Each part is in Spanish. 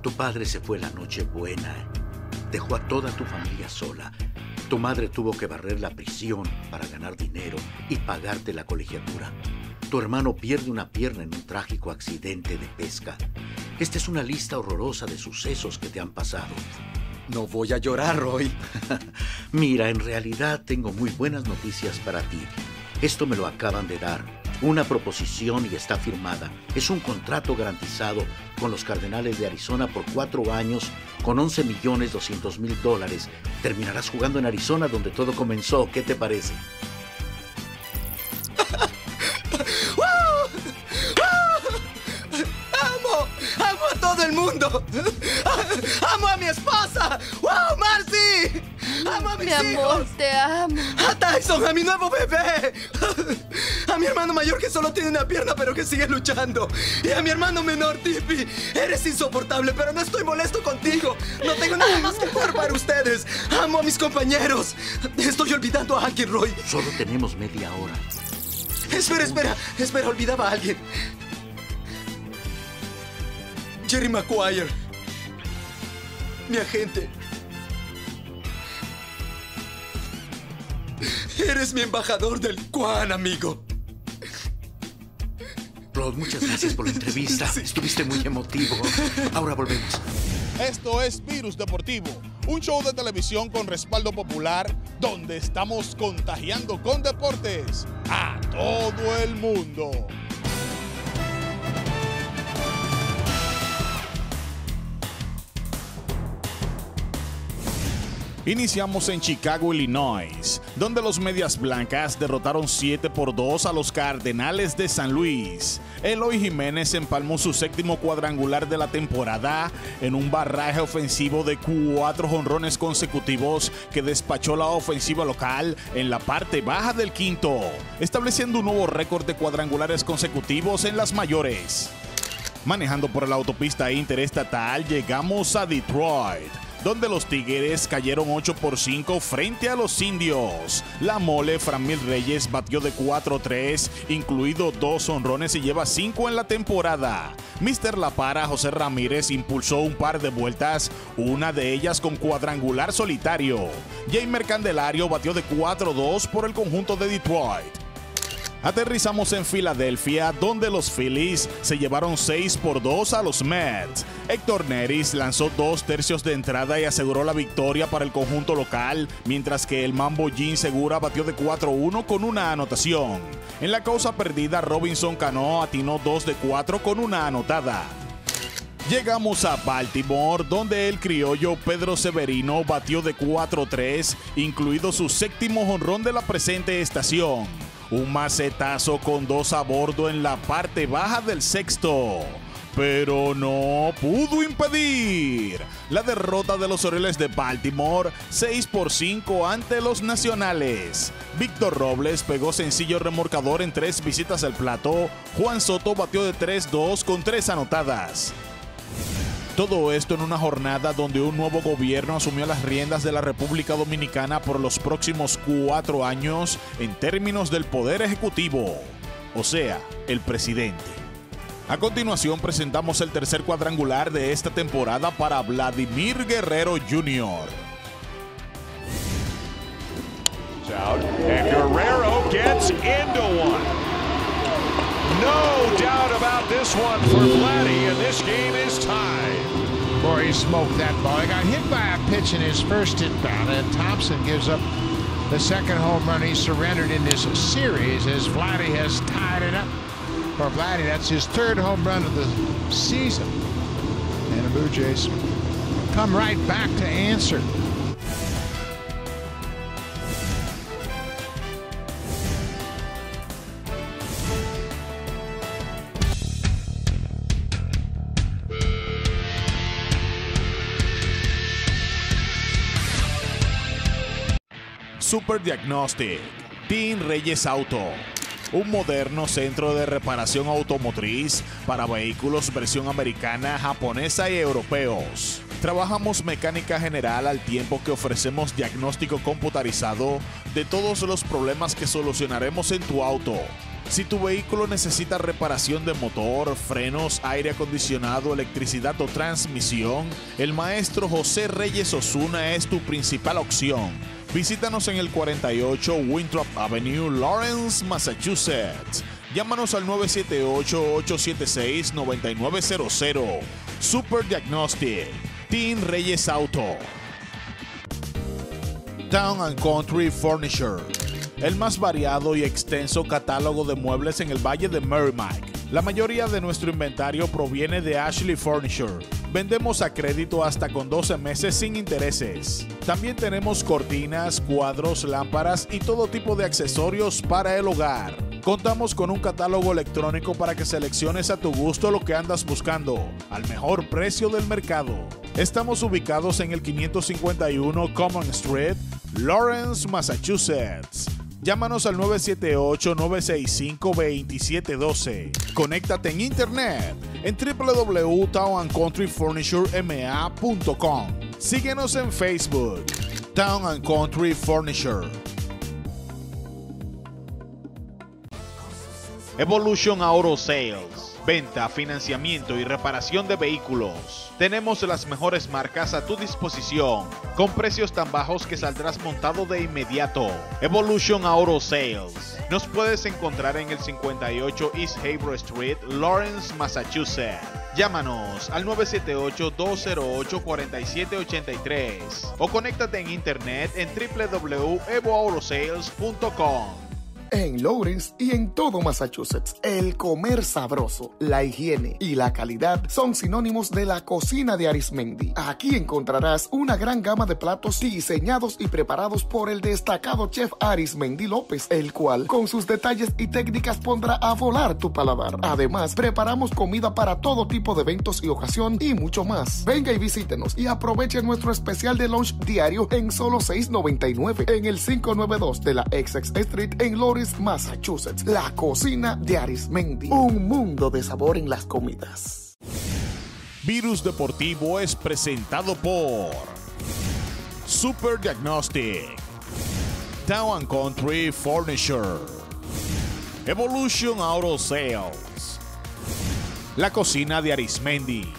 Tu padre se fue la noche buena. Dejó a toda tu familia sola. Tu madre tuvo que barrer la prisión para ganar dinero y pagarte la colegiatura. Tu hermano pierde una pierna en un trágico accidente de pesca. Esta es una lista horrorosa de sucesos que te han pasado. No voy a llorar, Roy. Mira, en realidad tengo muy buenas noticias para ti. Esto me lo acaban de dar. Una proposición y está firmada. Es un contrato garantizado con los Cardenales de Arizona por cuatro años con 11 millones 200 mil dólares. Terminarás jugando en Arizona donde todo comenzó. ¿Qué te parece? Mundo! ¡Amo a mi esposa! ¡Wow, Marcy! ¡Amo a mis Mi amor, hijos! te amo. ¡A Tyson, a mi nuevo bebé! A mi hermano mayor que solo tiene una pierna pero que sigue luchando. Y a mi hermano menor, Tippy. Eres insoportable, pero no estoy molesto contigo. No tengo nada más que hacer para ustedes. Amo a mis compañeros. Estoy olvidando a alguien, Roy. Solo tenemos media hora. Espera, espera, espera, olvidaba a alguien. Jerry Maguire. Mi agente. Eres mi embajador del Quan, amigo. Rod, muchas gracias por la entrevista. Estuviste muy emotivo. Ahora volvemos. Esto es Virus Deportivo, un show de televisión con respaldo popular donde estamos contagiando con deportes a todo el mundo. Iniciamos en Chicago, Illinois, donde los Medias Blancas derrotaron 7 por 2 a los Cardenales de San Luis. Eloy Jiménez empalmó su séptimo cuadrangular de la temporada en un barraje ofensivo de cuatro jonrones consecutivos que despachó la ofensiva local en la parte baja del quinto, estableciendo un nuevo récord de cuadrangulares consecutivos en las mayores. Manejando por la autopista interestatal, llegamos a Detroit, donde los Tigres cayeron 8 por 5 frente a los indios. La mole Framil Reyes batió de 4-3, incluido dos honrones y lleva 5 en la temporada. Mr. La Para José Ramírez impulsó un par de vueltas, una de ellas con cuadrangular solitario. Jamer Candelario batió de 4-2 por el conjunto de Detroit. Aterrizamos en Filadelfia, donde los Phillies se llevaron 6 por 2 a los Mets. Héctor Neris lanzó dos tercios de entrada y aseguró la victoria para el conjunto local, mientras que el Mambo Jean Segura batió de 4-1 con una anotación. En la causa perdida, Robinson Cano atinó 2 de 4 con una anotada. Llegamos a Baltimore, donde el criollo Pedro Severino batió de 4-3, incluido su séptimo jonrón de la presente estación. Un macetazo con dos a bordo en la parte baja del sexto. Pero no pudo impedir la derrota de los Orioles de Baltimore 6 por 5 ante los Nacionales. Víctor Robles pegó sencillo remorcador en tres visitas al plato. Juan Soto batió de 3-2 con tres anotadas. Todo esto en una jornada donde un nuevo gobierno asumió las riendas de la República Dominicana por los próximos cuatro años en términos del poder ejecutivo, o sea, el presidente. A continuación presentamos el tercer cuadrangular de esta temporada para Vladimir Guerrero Jr. Guerrero. No doubt about this one for Vladdy, and this game is tied. Boy, he smoked that ball. He got hit by a pitch in his first at bat, and Thompson gives up the second home run he surrendered in this series as Vladdy has tied it up. For Vladdy, that's his third home run of the season. And the Blue Jays come right back to answer. Super Diagnostic, Team Reyes Auto, un moderno centro de reparación automotriz para vehículos versión americana, japonesa y europeos. Trabajamos mecánica general al tiempo que ofrecemos diagnóstico computarizado de todos los problemas que solucionaremos en tu auto. Si tu vehículo necesita reparación de motor, frenos, aire acondicionado, electricidad o transmisión, el maestro José Reyes Osuna es tu principal opción. Visítanos en el 48 Winthrop Avenue, Lawrence, Massachusetts. Llámanos al 978-876-9900. Super Diagnostic. Team Reyes Auto. Town and Country Furniture. El más variado y extenso catálogo de muebles en el Valle de Merrimack. La mayoría de nuestro inventario proviene de Ashley Furniture. Vendemos a crédito hasta con 12 meses sin intereses. También tenemos cortinas, cuadros, lámparas y todo tipo de accesorios para el hogar. Contamos con un catálogo electrónico para que selecciones a tu gusto lo que andas buscando, al mejor precio del mercado. Estamos ubicados en el 551 Common Street, Lawrence, Massachusetts. Llámanos al 978-965-2712. Conéctate en internet en www.townandcountryfurniturema.com. Síguenos en Facebook, Town and Country Furniture. Evolution Auto Sales. Venta, financiamiento y reparación de vehículos. Tenemos las mejores marcas a tu disposición, con precios tan bajos que saldrás montado de inmediato. Evolution Auto Sales. Nos puedes encontrar en el 58 East Haver Street, Lawrence, Massachusetts. Llámanos al 978-208-4783 o conéctate en internet en www.evoautosales.com. En Lawrence y en todo Massachusetts, el comer sabroso, la higiene y la calidad son sinónimos de la cocina de Arismendi. Aquí encontrarás una gran gama de platos diseñados y preparados por el destacado chef Arismendi López, el cual con sus detalles y técnicas pondrá a volar tu paladar. Además, preparamos comida para todo tipo de eventos y ocasión y mucho más. Venga y visítenos y aproveche nuestro especial de lunch diario en solo $6.99 en el 592 de la Essex Street en Lawrence Massachusetts. La cocina de Arismendi. Un mundo de sabor en las comidas. Virus Deportivo es presentado por Super Diagnostic, Town Country Furniture, Evolution Auto Sales, La Cocina de Arismendi.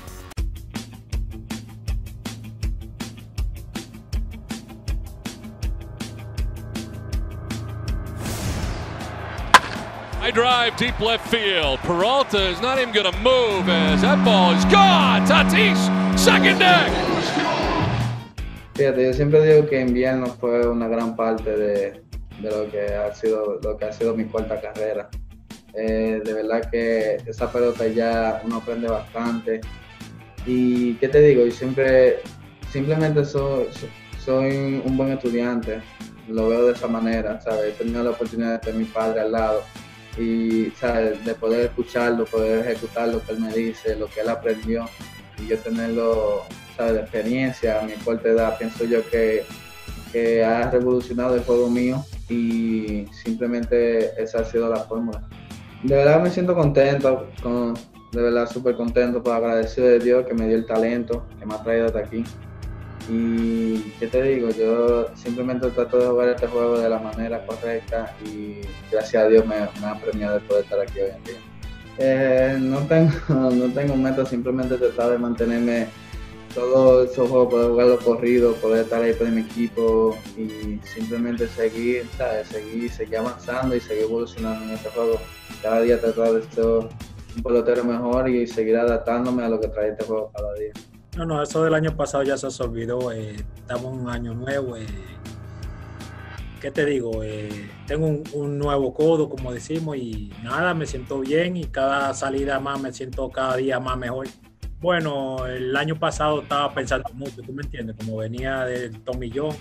I drive deep left field. Peralta is not even going to move as that ball is gone. Tatis, second deck. Fíjate, yo siempre digo que invierno fue una gran parte de, de lo que ha sido lo que ha sido mi cuarta carrera. Eh, de verdad que esa pelota ya uno aprende bastante. Y qué te digo, yo siempre simplemente soy, soy un buen estudiante. Lo veo de esa manera, ¿sabes? He tenido la oportunidad de tener mi padre al lado y ¿sabes? de poder escucharlo, poder ejecutar lo que él me dice, lo que él aprendió y yo tenerlo ¿sabes? de experiencia a mi corta edad, pienso yo que, ha revolucionado el juego mío y simplemente esa ha sido la fórmula. De verdad me siento contento, con, de verdad súper contento, pues agradecido de Dios que me dio el talento, que me ha traído hasta aquí. Y qué te digo, yo simplemente trato de jugar este juego de la manera correcta y gracias a Dios me, me ha premiado de poder estar aquí hoy en día. Eh, no tengo no tengo meta, simplemente tratar de mantenerme todo esos juegos, poder jugarlo corrido, poder estar ahí con mi equipo y simplemente seguir, ¿sabes? seguir, seguir avanzando y seguir evolucionando en este juego. Cada día tratar de ser un pelotero mejor y seguir adaptándome a lo que trae este juego cada día. No, no, eso del año pasado ya se os olvidó. Eh, estamos en un año nuevo. Eh, ¿Qué te digo? Eh, tengo un, nuevo codo, como decimos, y nada, me siento bien y cada salida más me siento cada día más mejor. Bueno, el año pasado estaba pensando mucho, ¿tú me entiendes? Como venía del tomillón,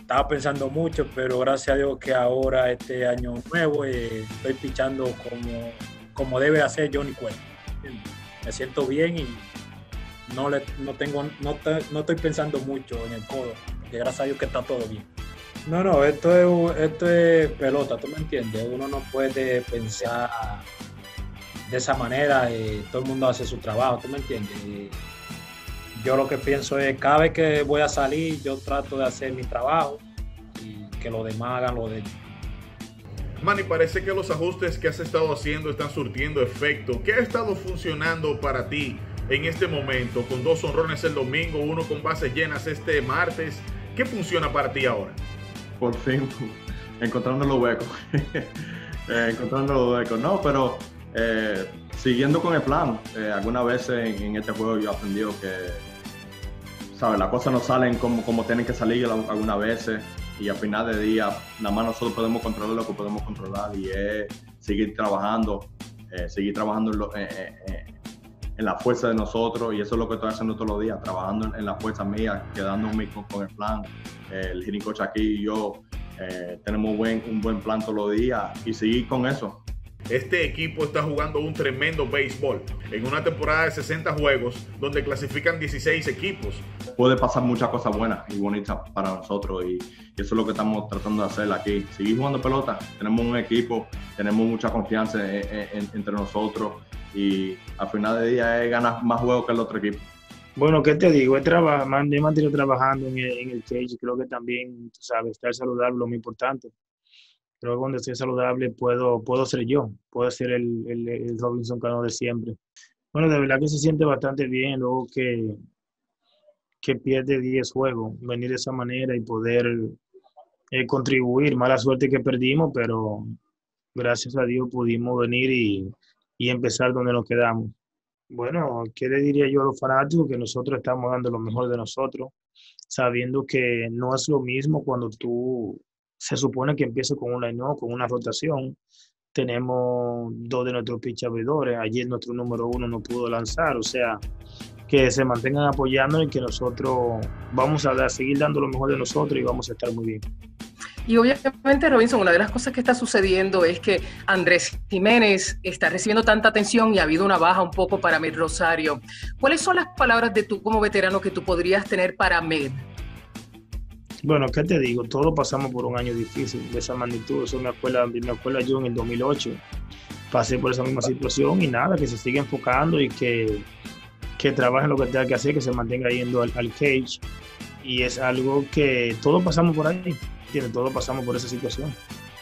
estaba pensando mucho, pero gracias a Dios que ahora, este año nuevo, estoy pichando como, como debe hacer Johnny Cueto. Me siento bien y no, le, no, tengo, no, te, no, estoy pensando mucho en el codo, que gracias a Dios que está todo bien. No, no, esto es, esto es pelota, ¿tú me entiendes? Uno no puede pensar de esa manera, eh, todo el mundo hace su trabajo, ¿tú me entiendes? yo lo que pienso es, cada vez que voy a salir, yo trato de hacer mi trabajo y que los demás hagan lo de ellos. Manny, parece que los ajustes que has estado haciendo están surtiendo efecto. ¿Qué ha estado funcionando para ti en este momento? Con dos honrones el domingo, uno con bases llenas este martes. ¿Qué funciona para ti ahora? Por fin, encontrando los huecos. eh, encontrando los huecos. No, pero eh, siguiendo con el plan. Eh, algunas veces en, este juego yo he aprendido que, ¿sabes? Las cosas no salen como, como tienen que salir algunas veces y al final de día nada más nosotros podemos controlar lo que podemos controlar y es seguir trabajando, eh, seguir trabajando en, lo, en, la fuerza de nosotros y eso es lo que estoy haciendo todos los días, trabajando en, la fuerza mía, quedándome con, con el plan. el coach aquí y yo tenemos buen, un buen plan todos los días y seguir con eso. Este equipo está jugando un tremendo béisbol en una temporada de 60 juegos donde clasifican 16 equipos. Puede pasar muchas cosas buenas y bonitas para nosotros y, eso es lo que estamos tratando de hacer aquí. Seguir jugando pelota, tenemos un equipo, tenemos mucha confianza en, en, entre nosotros y al final de día es ganar más juegos que el otro equipo. Bueno, ¿qué te digo? He mantenido trabajando en el, en cage. Creo que también, tú sabes, estar saludable es lo muy importante creo que cuando estoy saludable puedo, puedo ser yo, puedo ser el, el, el, Robinson Cano de siempre. Bueno, de verdad que se siente bastante bien luego que, que pierde 10 juegos, venir de esa manera y poder eh, contribuir. Mala suerte que perdimos, pero gracias a Dios pudimos venir y, y empezar donde nos quedamos. Bueno, ¿qué le diría yo a los fanáticos? Que nosotros estamos dando lo mejor de nosotros, sabiendo que no es lo mismo cuando tú se supone que empiece con un line con una rotación. Tenemos dos de nuestros pitch abridores. Ayer nuestro número uno no pudo lanzar. O sea, que se mantengan apoyando y que nosotros vamos a seguir dando lo mejor de nosotros y vamos a estar muy bien. Y obviamente, Robinson, una de las cosas que está sucediendo es que Andrés Jiménez está recibiendo tanta atención y ha habido una baja un poco para Med Rosario. ¿Cuáles son las palabras de tú como veterano que tú podrías tener para Med? Bueno, ¿qué te digo? Todos pasamos por un año difícil de esa magnitud. Eso me acuerda, me acuerda yo en el 2008. Pasé por esa misma situación y nada, que se siga enfocando y que, que trabaje lo que tenga que hacer, que se mantenga yendo al, cage. Y es algo que todos pasamos por ahí, ¿entiendes? Todos pasamos por esa situación.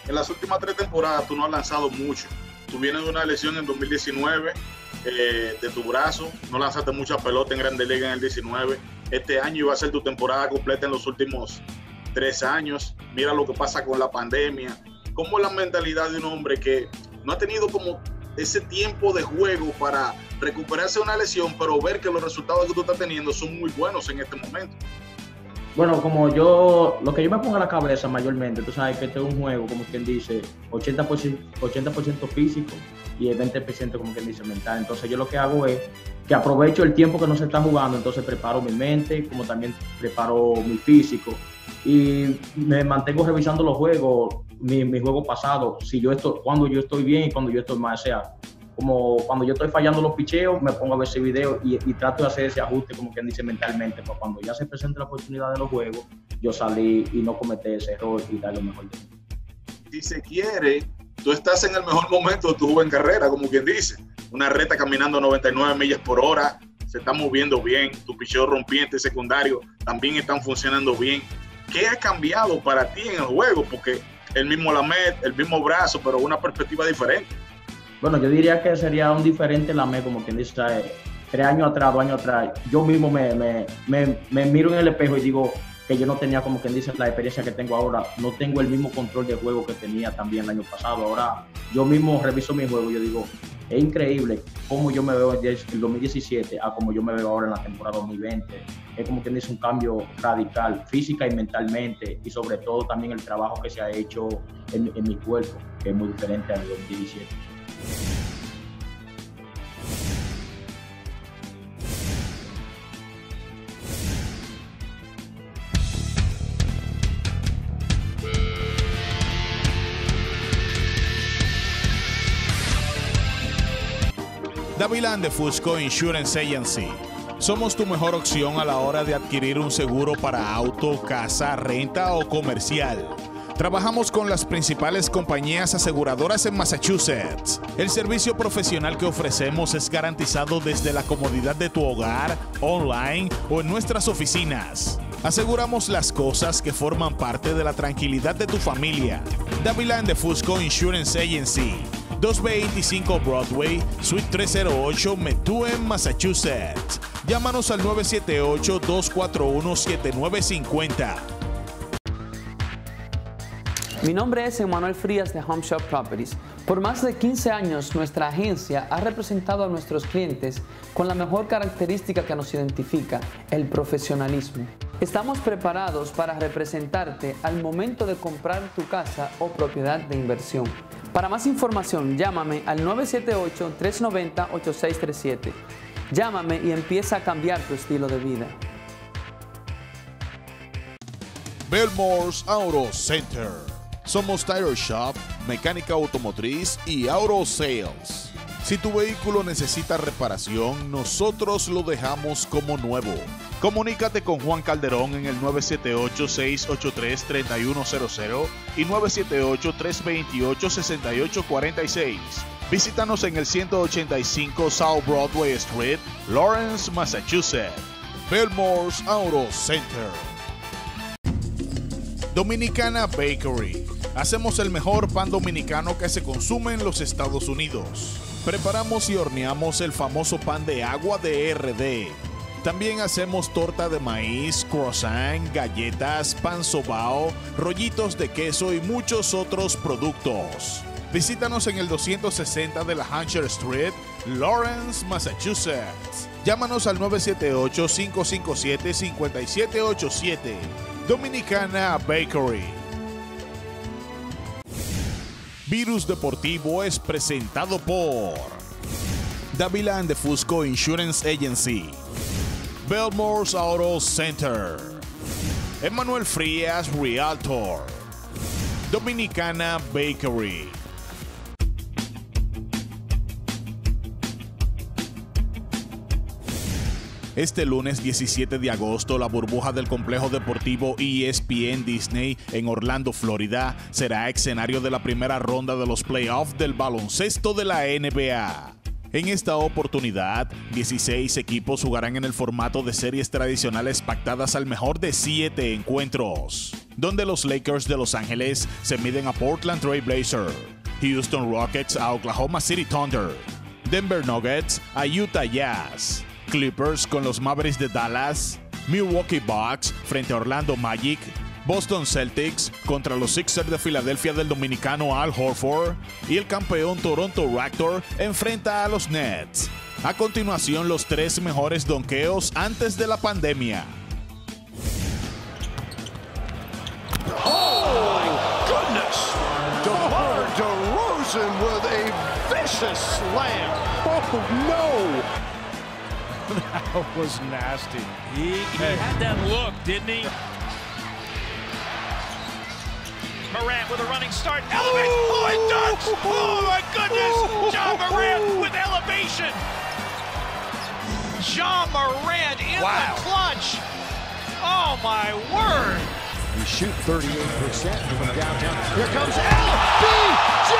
En las últimas tres temporadas tú no has lanzado mucho. Tú vienes de una lesión en 2019 eh, de tu brazo, no lanzaste mucha pelota en Grande Liga en el 19 este año iba a ser tu temporada completa en los últimos tres años. Mira lo que pasa con la pandemia. ¿Cómo la mentalidad de un hombre que no ha tenido como ese tiempo de juego para recuperarse de una lesión, pero ver que los resultados que tú estás teniendo son muy buenos en este momento? Bueno, como yo, lo que yo me pongo a la cabeza mayormente, tú sabes que este es un juego, como quien dice, 80%, 80 físico y el 20% como quien dice mental. Entonces yo lo que hago es que aprovecho el tiempo que no se está jugando, entonces preparo mi mente, como también preparo mi físico y me mantengo revisando los juegos, mi, mi juego pasado, si yo estoy, cuando yo estoy bien y cuando yo estoy mal, o sea, como cuando yo estoy fallando los picheos, me pongo a ver ese video y, trato de hacer ese ajuste, como quien dice mentalmente, para cuando ya se presente la oportunidad de los juegos, yo salí y no cometer ese error y dar lo mejor de mí. Si se quiere, tú estás en el mejor momento de tu joven carrera, como quien dice. Una reta caminando a 99 millas por hora, se está moviendo bien, tu picheo rompiente secundario también están funcionando bien. ¿Qué ha cambiado para ti en el juego? Porque el mismo Lamed, el mismo brazo, pero una perspectiva diferente. Bueno, yo diría que sería un diferente Lamed, como quien dice, tres años atrás, dos años atrás. Yo mismo me, me, me, me miro en el espejo y digo, que yo no tenía, como quien dice, la experiencia que tengo ahora. No tengo el mismo control de juego que tenía también el año pasado. Ahora yo mismo reviso mi juego y yo digo, es increíble cómo yo me veo en el 2017 a como yo me veo ahora en la temporada 2020. Es como quien dice un cambio radical, física y mentalmente, y sobre todo también el trabajo que se ha hecho en, en mi cuerpo, que es muy diferente al 2017. Davilán de Fusco Insurance Agency. Somos tu mejor opción a la hora de adquirir un seguro para auto, casa, renta o comercial. Trabajamos con las principales compañías aseguradoras en Massachusetts. El servicio profesional que ofrecemos es garantizado desde la comodidad de tu hogar, online o en nuestras oficinas. Aseguramos las cosas que forman parte de la tranquilidad de tu familia. Davila de Fusco Insurance Agency. 225 Broadway, Suite 308, Methuen, Massachusetts. Llámanos al 978-241-7950. Mi nombre es Emanuel Frías de Home Shop Properties. Por más de 15 años, nuestra agencia ha representado a nuestros clientes con la mejor característica que nos identifica, el profesionalismo. Estamos preparados para representarte al momento de comprar tu casa o propiedad de inversión. Para más información, llámame al 978-390-8637. Llámame y empieza a cambiar tu estilo de vida. Belmore's Auto Center. Somos Tire Shop, mecánica automotriz y auto sales. Si tu vehículo necesita reparación, nosotros lo dejamos como nuevo. Comunícate con Juan Calderón en el 978-683-3100 y 978-328-6846. Visítanos en el 185 South Broadway Street, Lawrence, Massachusetts. Belmore's Auto Center. Dominicana Bakery. Hacemos el mejor pan dominicano que se consume en los Estados Unidos. Preparamos y horneamos el famoso pan de agua de RD. También hacemos torta de maíz, croissant, galletas, pan sobao, rollitos de queso y muchos otros productos. Visítanos en el 260 de la Hampshire Street, Lawrence, Massachusetts. Llámanos al 978-557-5787. Dominicana Bakery. Virus Deportivo es presentado por Davila and the Fusco Insurance Agency, Belmore's Auto Center, Emmanuel Frías Realtor, Dominicana Bakery. Este lunes 17 de agosto, la burbuja del complejo deportivo ESPN Disney en Orlando, Florida, será escenario de la primera ronda de los playoffs del baloncesto de la NBA. En esta oportunidad, 16 equipos jugarán en el formato de series tradicionales pactadas al mejor de 7 encuentros, donde los Lakers de Los Ángeles se miden a Portland Trail Blazer, Houston Rockets a Oklahoma City Thunder, Denver Nuggets a Utah Jazz, Clippers con los Mavericks de Dallas, Milwaukee Bucks frente a Orlando Magic, Boston Celtics contra los Sixers de Filadelfia del dominicano Al Horford y el campeón Toronto Raptor enfrenta a los Nets. A continuación, los tres mejores donkeos antes de la pandemia. Oh, my goodness! DeMar DeRozan with a vicious slam. Oh, no! that was nasty. He, he had that look, didn't he? Morant with a running start. Elevates. Oh, it dunks. Oh, my goodness. John Morant with elevation. John Morant in Wow. the clutch. Oh, my word. You shoot 38% from downtown. Here comes LBJ!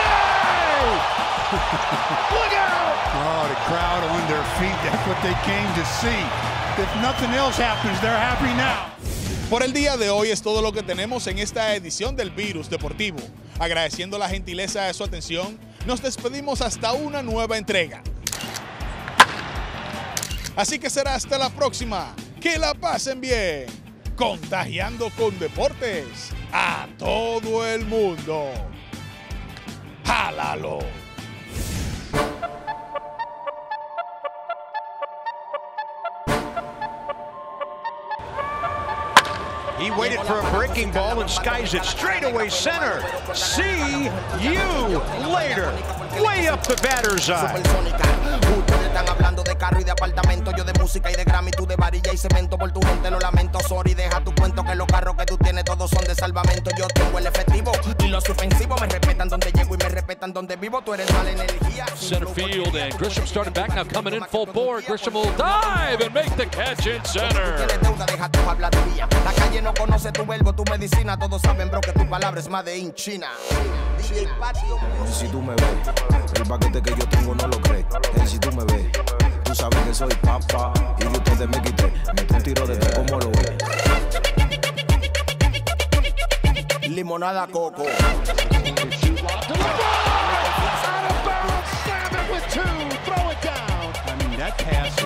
Look out! Oh, the crowd on their feet. That's what they came to see. If nothing else happens, they're happy now. Por el día de hoy es todo lo que tenemos en esta edición del Virus Deportivo. Agradeciendo la gentileza de su atención, nos despedimos hasta una nueva entrega. Así que será hasta la próxima. Que la pasen bien. Contagiando con deportes a todo el mundo. ¡Jálalo! Waited for a breaking ball and skies it straight away center. See you later. Way up the batter's eye. Están hablando de carro y de apartamento. Yo de música y de Grammy, tú de varilla y cemento. Por tu gente lo lamento, sorry. Deja tu cuento que los carros que tú tienes todos son de salvamento. Yo tengo el efectivo y los ofensivos me respetan donde llego y me respetan donde vivo. Tú eres mala energía. Center field, and Grisham starting back now, coming in full bore. Grisham will dive and make the catch in center. Tienes deuda, deja tu habladuría. La calle no conoce tu verbo, tu medicina. Todos saben, bro, que tu palabra es más de in China. Patio. Si tú me ves, el paquete que yo tengo no lo crees. Ey, si tú me ves, tú sabes que soy papá. Y de ustedes me quité. Mete un tiro de tres como lo ves. Limonada Coco.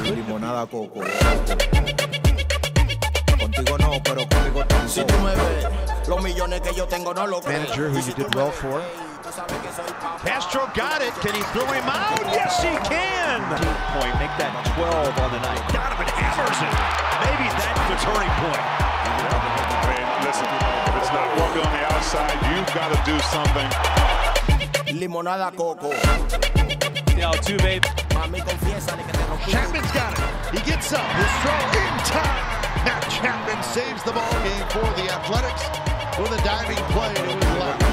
Limonada coco. Contigo no, pero conmigo tampoco. Si tú me ves, los millones que yo tengo no lo crees. Manager who you did well for. Castro got it. Can he throw him out? Yes, he can. Point, make that 12 on the night. Donovan hammers it. Maybe that's the turning point. listen, if it's not working on the outside, you've got to do something. Limonada Coco. Yo, two, babe. Mami, confiesa que te rompí. Chapman's got it. He gets up. His throw in time. Chapman saves the ball game for the Athletics with a diving play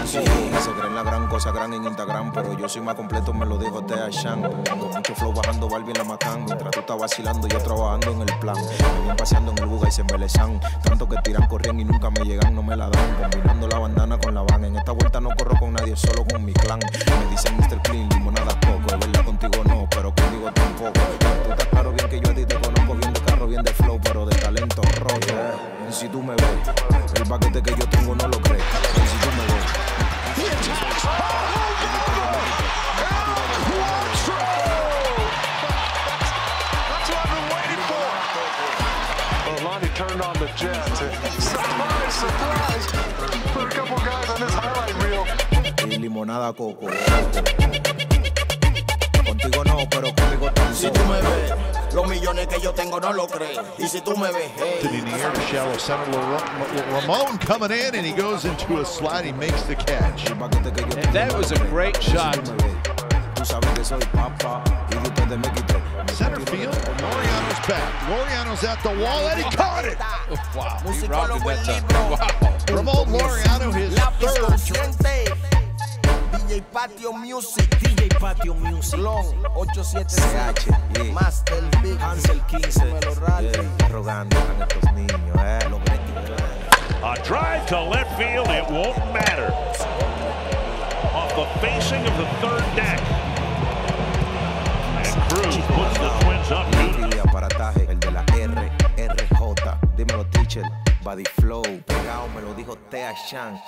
se creen la gran cosa, gran en Instagram, pero yo soy más completo, me lo dijo Tea Shan. Tengo mucho flow bajando Barbie en la Macán, mientras tú estás vacilando, yo trabajando en el plan. Me vienen paseando en el Buga y se embelezan, tanto que tiran, corrían y nunca me llegan, no me la dan. Combinando la bandana con la van, en esta vuelta no corro con nadie, solo con mi clan. Me dicen Mr. Clean, limonada poco, es verdad contigo no, pero conmigo tampoco. Tú estás claro bien que yo a ti te conozco bien de carro, bien de flow, pero de si tú me ves, el paquete que yo tengo no lo crees. Si tú me ves, turned on the. Surprise, surprise. Put a couple guys on this highlight reel. y limonada coco. Contigo no, pero conmigo Si tú me ves, los millones que yo tengo no lo crees. Y si tú me ves, hey. In the air shallow center. Ra- Ramon coming in and he goes into a slide. He makes the catch. And that was a great shot. Tú sabes que soy papá y de ustedes me quité. Center field. Loriano's back. Loriano's at the wall and he caught it. Wow, he robbed it that time. Wow. Ramon Loriano, his third. DJ Patio Music. DJ Patio Music. Long 877. Master Big. Hansel 15. Yeah, arrogante están estos niños, eh. Los A drive to left field, it won't matter. Off the facing of the third deck. And Cruz puts the Twins up Y aparataje, el de la R, RJ. Dímelo, teacher. Body flow, pegado, me lo dijo Tea Shan.